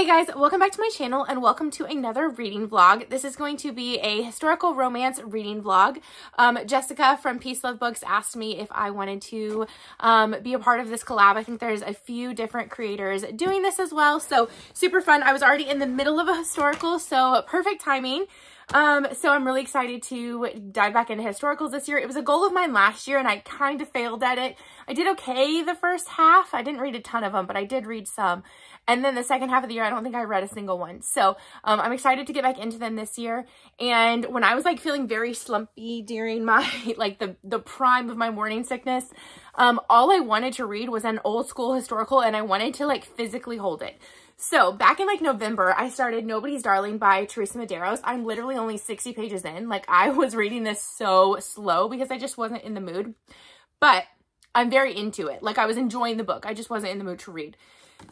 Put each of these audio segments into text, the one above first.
Hey guys, welcome back to my channel and welcome to another reading vlog. This is going to be a historical romance reading vlog. Um, Jessica from Peace Love Books asked me if I wanted to um, be a part of this collab. I think there's a few different creators doing this as well, so super fun. I was already in the middle of a historical, so perfect timing. Um, so I'm really excited to dive back into historicals this year. It was a goal of mine last year and I kind of failed at it. I did okay the first half. I didn't read a ton of them, but I did read some. And then the second half of the year, I don't think I read a single one. So um, I'm excited to get back into them this year. And when I was like feeling very slumpy during my, like the, the prime of my morning sickness, um, all I wanted to read was an old school historical and I wanted to like physically hold it. So back in like November, I started Nobody's Darling by Teresa Medeiros. I'm literally only 60 pages in. Like I was reading this so slow because I just wasn't in the mood. But I'm very into it. Like I was enjoying the book. I just wasn't in the mood to read.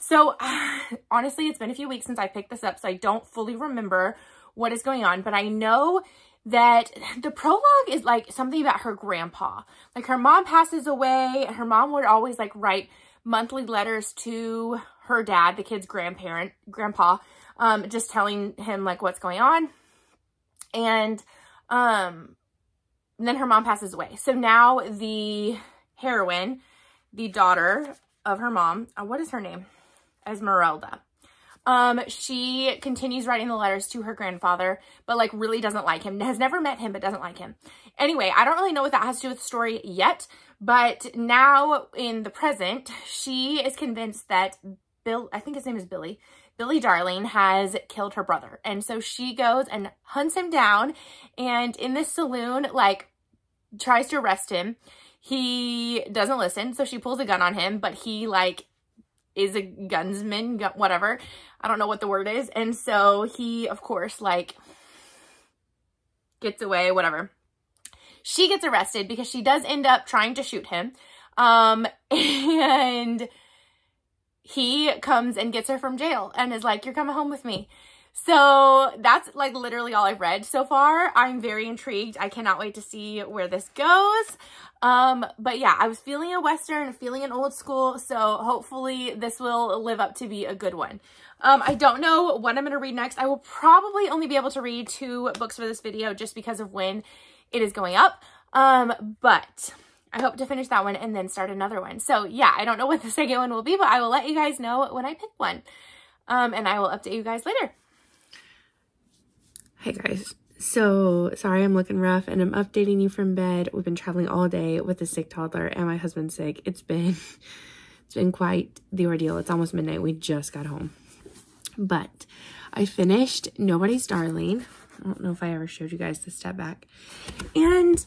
So honestly, it's been a few weeks since I picked this up, so I don't fully remember what is going on. But I know that the prologue is like something about her grandpa. Like her mom passes away. Her mom would always like write monthly letters to her dad, the kid's grandparent, grandpa, um, just telling him like what's going on. And um, then her mom passes away. So now the heroine, the daughter of her mom, uh, what is her name? Esmeralda. Um, she continues writing the letters to her grandfather, but like really doesn't like him, has never met him, but doesn't like him. Anyway, I don't really know what that has to do with the story yet, but now in the present, she is convinced that Bill, I think his name is Billy, Billy Darling has killed her brother. And so she goes and hunts him down and in this saloon, like tries to arrest him. He doesn't listen. So she pulls a gun on him, but he like is a gunsman, whatever. I don't know what the word is. And so he, of course, like gets away, whatever. She gets arrested because she does end up trying to shoot him. Um, and he comes and gets her from jail and is like, you're coming home with me. So that's like literally all I've read so far. I'm very intrigued. I cannot wait to see where this goes. Um, but yeah, I was feeling a Western, feeling an old school. So hopefully this will live up to be a good one. Um, I don't know what I'm going to read next. I will probably only be able to read two books for this video just because of when it is going up. Um, but I hope to finish that one and then start another one. So yeah, I don't know what the second one will be, but I will let you guys know when I pick one. Um, and I will update you guys later. Hey guys, so sorry I'm looking rough and I'm updating you from bed. We've been traveling all day with a sick toddler and my husband's sick. It's been, it's been quite the ordeal. It's almost midnight. We just got home. But I finished Nobody's Darling. I don't know if I ever showed you guys the step back. And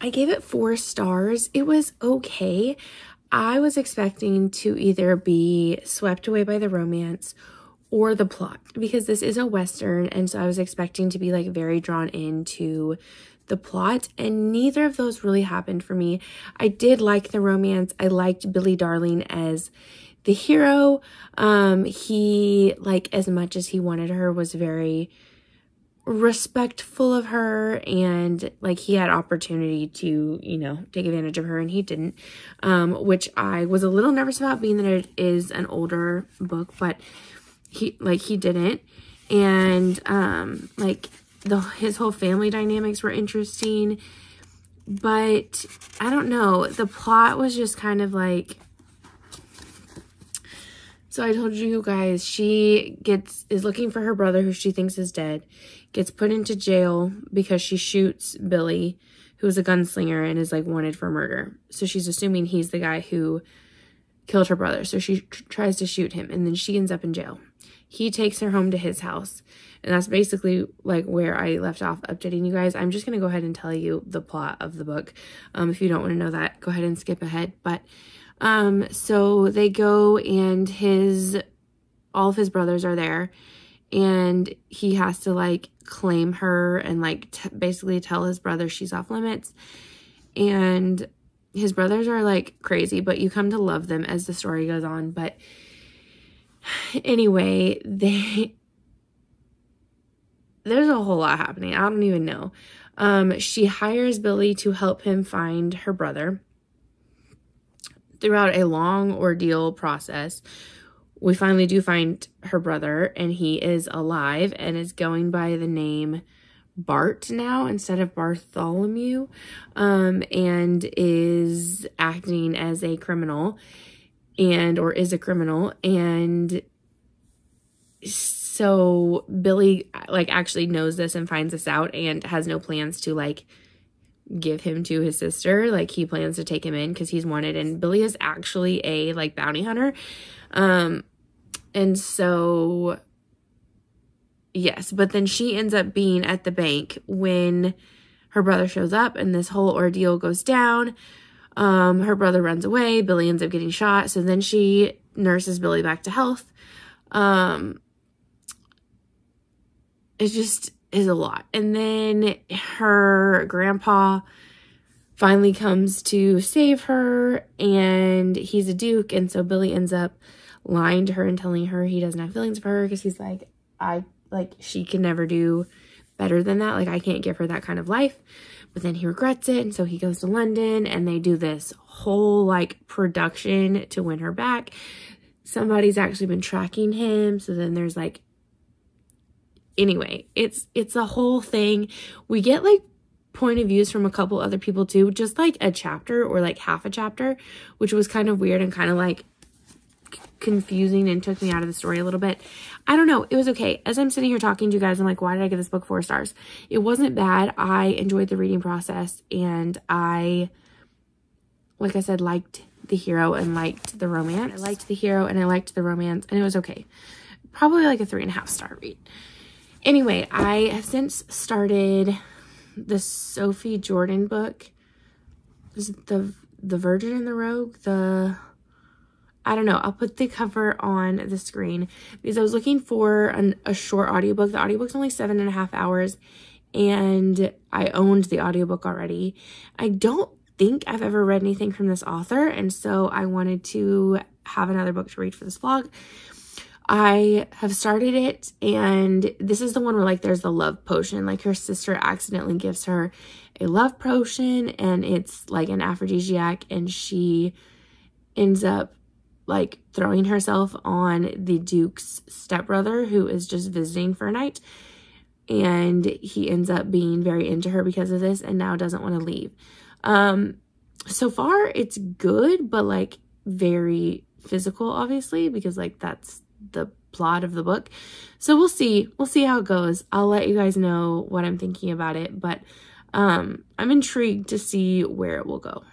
I gave it four stars. It was okay. I was expecting to either be swept away by the romance or the plot because this is a Western. And so I was expecting to be like very drawn into the plot and neither of those really happened for me. I did like the romance. I liked Billy Darling as the hero. Um, he, like, as much as he wanted her, was very respectful of her and like he had opportunity to you know take advantage of her and he didn't um which i was a little nervous about being that it is an older book but he like he didn't. And um like the his whole family dynamics were interesting. But i don't know. The plot was just kind of like so i told you guys she gets is looking for her brother who she thinks is dead gets put into jail because she shoots billy who is a gunslinger and is like wanted for murder. So she's assuming he's the guy who killed her brother. So she tries to shoot him and then she ends up in jail he takes her home to his house. And that's basically like where I left off updating you guys. I'm just going to go ahead and tell you the plot of the book. Um, if you don't want to know that, go ahead and skip ahead. But um, so they go and his, all of his brothers are there and he has to like claim her and like basically tell his brother she's off limits. And his brothers are like crazy, but you come to love them as the story goes on. But anyway, they there's a whole lot happening. I don't even know. Um, she hires Billy to help him find her brother throughout a long ordeal process we finally do find her brother and he is alive and is going by the name Bart now instead of Bartholomew um, and is acting as a criminal and or is a criminal and so Billy like actually knows this and finds this out and has no plans to like give him to his sister. Like he plans to take him in because he's wanted and Billy is actually a like bounty hunter. Um and so yes but then she ends up being at the bank when her brother shows up and this whole ordeal goes down um her brother runs away Billy ends up getting shot so then she nurses Billy back to health um it just is a lot. And then her grandpa finally comes to save her and he's a duke. And so Billy ends up lying to her and telling her he doesn't have feelings for her because he's like, I like she can never do better than that. Like I can't give her that kind of life. But then he regrets it. And so he goes to London and they do this whole like production to win her back. Somebody's actually been tracking him. So then there's like anyway, it's it's a whole thing. We get like point of views from a couple other people too, just like a chapter or like half a chapter, which was kind of weird and kind of like confusing and took me out of the story a little bit. I don't know. It was okay. As I'm sitting here talking to you guys, I'm like, why did I give this book four stars? It wasn't bad. I enjoyed the reading process and I, like I said, liked the hero and liked the romance. I liked the hero and I liked the romance and it was okay. Probably like a three and a half star read. Anyway, I have since started the Sophie Jordan book. Is it the the Virgin and the Rogue? The I don't know. I'll put the cover on the screen because I was looking for an, a short audiobook. The audiobook's only seven and a half hours and I owned the audiobook already. I don't think I've ever read anything from this author and so I wanted to have another book to read for this vlog. I have started it and this is the one where like there's the love potion. Like her sister accidentally gives her a love potion and it's like an aphrodisiac and she ends up like throwing herself on the Duke's stepbrother who is just visiting for a night. And he ends up being very into her because of this and now doesn't want to leave. Um, so far it's good, but like very physical, obviously, because like that's the plot of the book. So we'll see. We'll see how it goes. I'll let you guys know what I'm thinking about it, but um, I'm intrigued to see where it will go.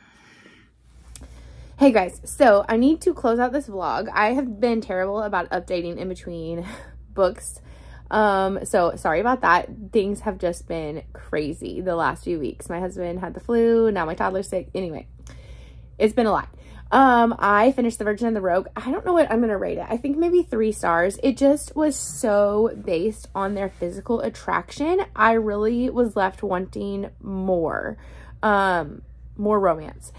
Hey guys, so I need to close out this vlog. I have been terrible about updating in between books. Um, so sorry about that. Things have just been crazy the last few weeks. My husband had the flu, now my toddler's sick. Anyway, it's been a lot. Um, I finished The Virgin and the Rogue. I don't know what I'm going to rate it. I think maybe three stars. It just was so based on their physical attraction. I really was left wanting more, um, more romance.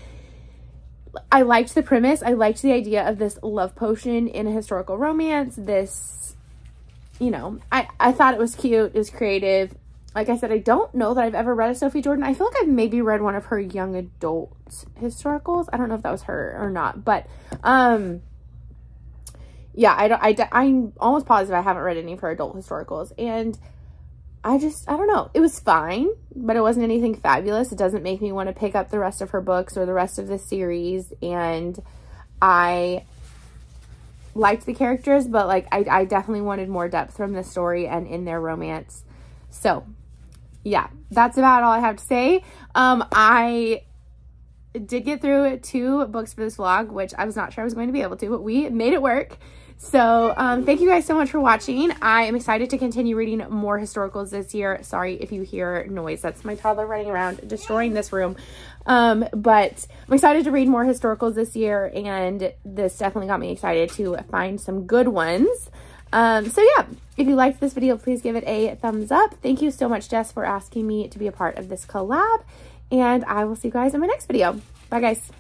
I liked the premise. I liked the idea of this love potion in a historical romance. This, you know, I, I thought it was cute. It was creative like I said, I don't know that I've ever read a Sophie Jordan. I feel like I've maybe read one of her young adult historicals. I don't know if that was her or not, but, um, yeah, I don't, I, I'm almost positive I haven't read any of her adult historicals and I just, I don't know. It was fine, but it wasn't anything fabulous. It doesn't make me want to pick up the rest of her books or the rest of the series. And I liked the characters, but like, I, I definitely wanted more depth from the story and in their romance. So yeah, that's about all I have to say. Um, I did get through two books for this vlog, which I was not sure I was going to be able to, but we made it work. So um, thank you guys so much for watching. I am excited to continue reading more historicals this year. Sorry if you hear noise. That's my toddler running around destroying this room. Um, but I'm excited to read more historicals this year, and this definitely got me excited to find some good ones. Um, so yeah, if you liked this video, please give it a thumbs up. Thank you so much, Jess, for asking me to be a part of this collab. And I will see you guys in my next video. Bye, guys.